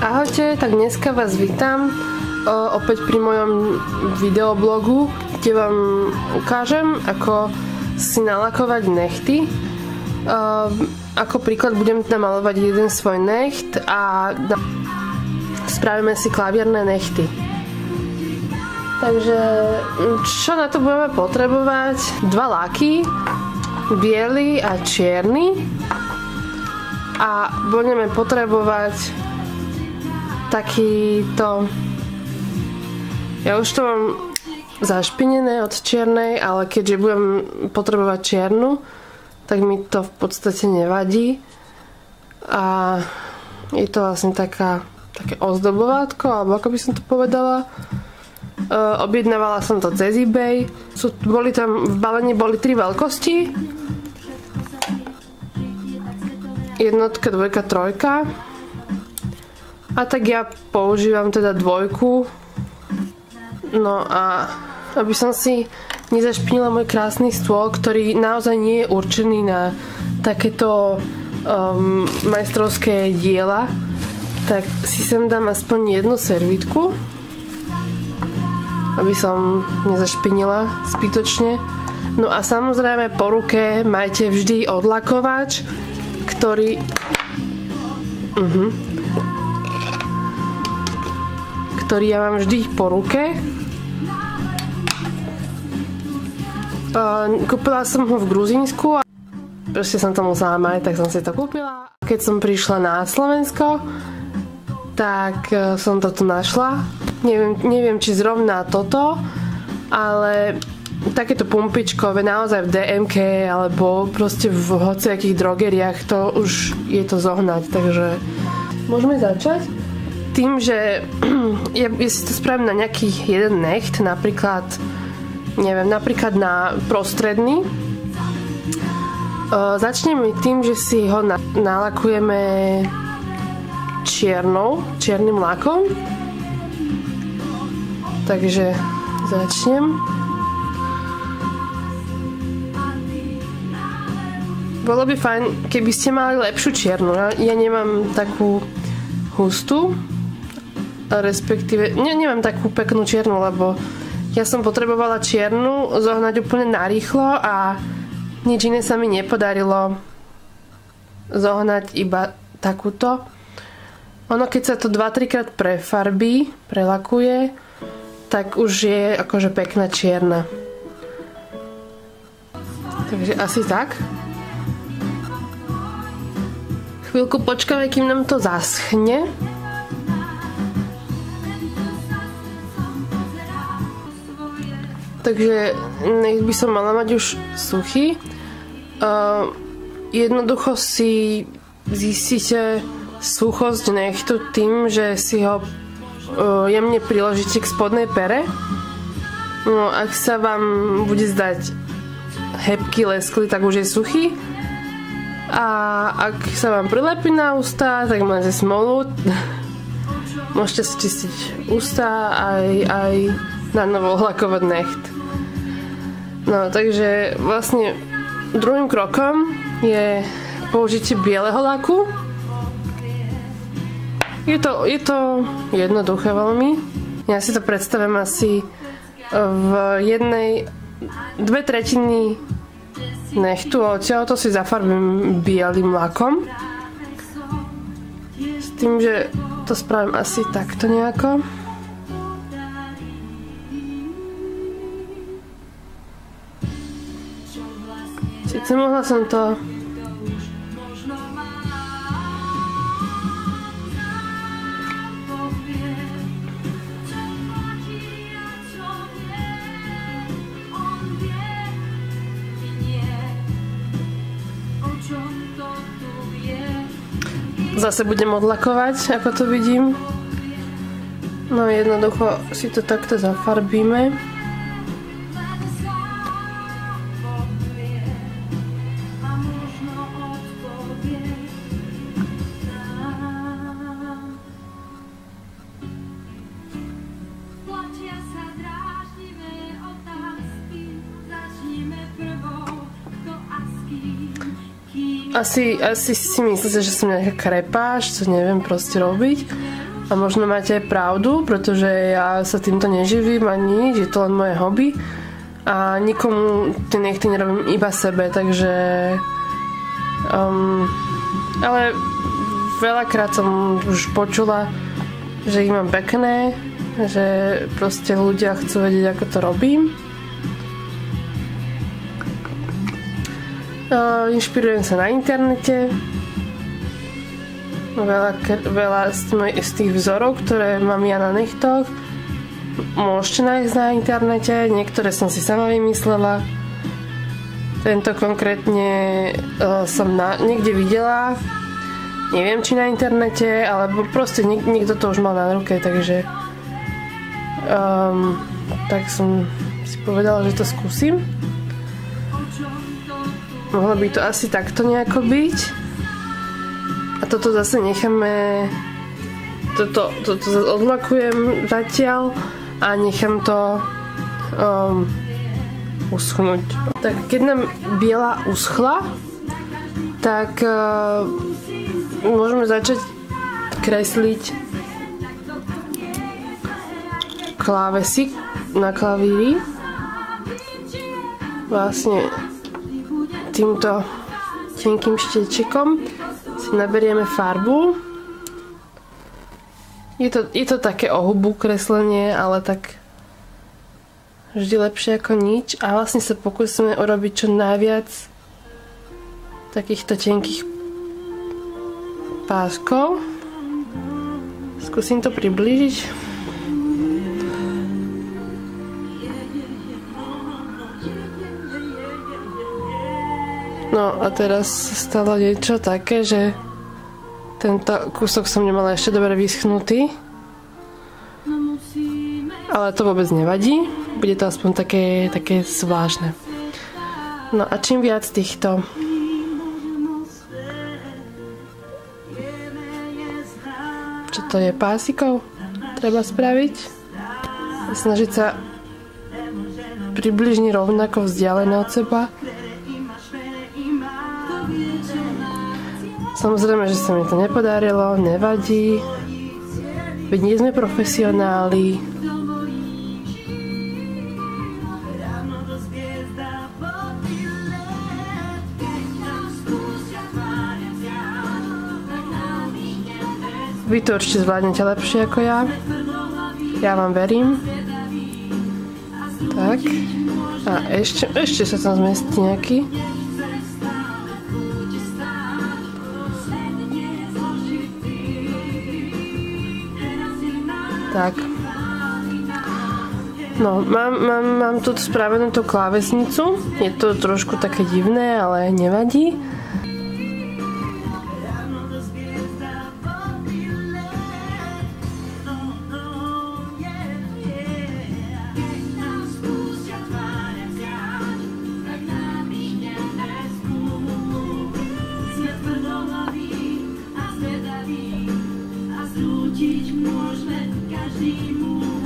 Ahojte, tak dneska vás vítam o, opäť pri mojom videoblogu, kde vám ukážem, ako si nalakovať nechty. O, ako príklad budem namalovať jeden svoj necht a spravíme si klavierne nechty. Takže čo na to budeme potrebovať? Dva laky, biely a čierny a budeme potrebovať takýto... Ja už to mám zašpinené od čiernej, ale keďže budem potrebovať čiernu, tak mi to v podstate nevadí. A je to vlastne taká, také ozdobovátko, alebo ako by som to povedala. Uh, objednávala som to cez eBay. Sú, boli tam, v balení boli tri veľkosti. Jednotka, dvojka, trojka a tak ja používam teda dvojku. No a aby som si nezašpinila môj krásny stôl, ktorý naozaj nie je určený na takéto um, majstrovské diela, tak si sem dám aspoň jednu servitku, aby som nezašpinila zbytočne. No a samozrejme po ruke majte vždy odlakovač, ktorý... Uh-huh ktorý ja mám vždy po ruke. Kúpila som ho v Gruzínsku a proste som to musela mať, tak som si to kúpila. Keď som prišla na Slovensko, tak e, som to tu našla. Neviem, neviem či zrovna toto, ale takéto pumpičkové naozaj v DMK alebo proste v hociakých drogeriách to už je to zohnať, takže môžeme začať tým, že ja, ja si to spravím na nejaký jeden necht, napríklad neviem, napríklad na prostredný. Uh, začneme tým, že si ho na, nalakujeme čiernou, čiernym lakom. Takže začnem. Bolo by fajn, keby ste mali lepšiu čiernu. Ja nemám takú hustú, respektíve, ne, nemám takú peknú čiernu, lebo ja som potrebovala čiernu zohnať úplne narýchlo a nič iné sa mi nepodarilo zohnať iba takúto. Ono keď sa to 2-3 krát prefarbí, prelakuje, tak už je akože pekná čierna. Takže asi tak. Chvíľku počkáme, kým nám to zaschne. Takže nech by som mala mať už suchý. Uh, jednoducho si zistíte suchosť nechtu tým, že si ho uh, jemne priložíte k spodnej pere. No, ak sa vám bude zdať hebky leskli, tak už je suchý. A ak sa vám prilepí na ústa, tak máte smolu. Môžete si čistiť ústa aj, aj na novo hlakovať necht. No, takže vlastne druhým krokom je použitie bieleho laku. Je to, je to jednoduché veľmi. Ja si to predstavím asi v jednej, dve tretiny nechtu odtiaľ to si zafarbím bielým lakom. S tým, že to spravím asi takto nejako. Sice mohla som to Zase budem odlakovať, ako to vidím. No jednoducho si to takto zafarbíme. Asi, asi si myslíte, že som nejaká krepáš, čo neviem proste robiť. A možno máte aj pravdu, pretože ja sa týmto neživím ani nič, je to len moje hobby. A nikomu tie nechty nerobím iba sebe, takže... Um, ale veľakrát som už počula, že ich mám pekné, že proste ľudia chcú vedieť, ako to robím. Inšpirujem sa na internete, veľa, veľa z, tých vzorov, ktoré mám ja na nechtoch. Môžete nájsť na internete, niektoré som si sama vymyslela. Tento konkrétne uh, som na, niekde videla, neviem či na internete, alebo proste niek- niekto to už mal na ruke, takže um, tak som si povedala, že to skúsim. Mohlo by to asi takto nejako byť. A toto zase necháme toto, toto odlakujem zatiaľ a nechám to um, uschnúť. Tak keď nám biela uschla, tak uh, môžeme začať kresliť klávesy na klavíri. Vlastne týmto tenkým štiečikom naberieme farbu. Je to, je to také o hubu kreslenie, ale tak vždy lepšie ako nič. A vlastne sa pokúsime urobiť čo najviac takýchto tenkých páskov. Skúsim to priblížiť. No a teraz stalo niečo také, že tento kúsok som nemala ešte dobre vyschnutý. Ale to vôbec nevadí. Bude to aspoň také, také zvláštne. No a čím viac týchto čo to je pásikov treba spraviť snažiť sa približne rovnako vzdialené od seba Samozrejme, že sa mi to nepodarilo, nevadí. Veď nie sme profesionáli. Vy to určite zvládnete lepšie ako ja. Ja vám verím. Tak. A ešte, ešte sa tam zmestí nejaký. Tak. No, mám, mám, mám tu spravenú tú klávesnicu. Je to trošku také divné, ale nevadí. Rzucić można każdy mur.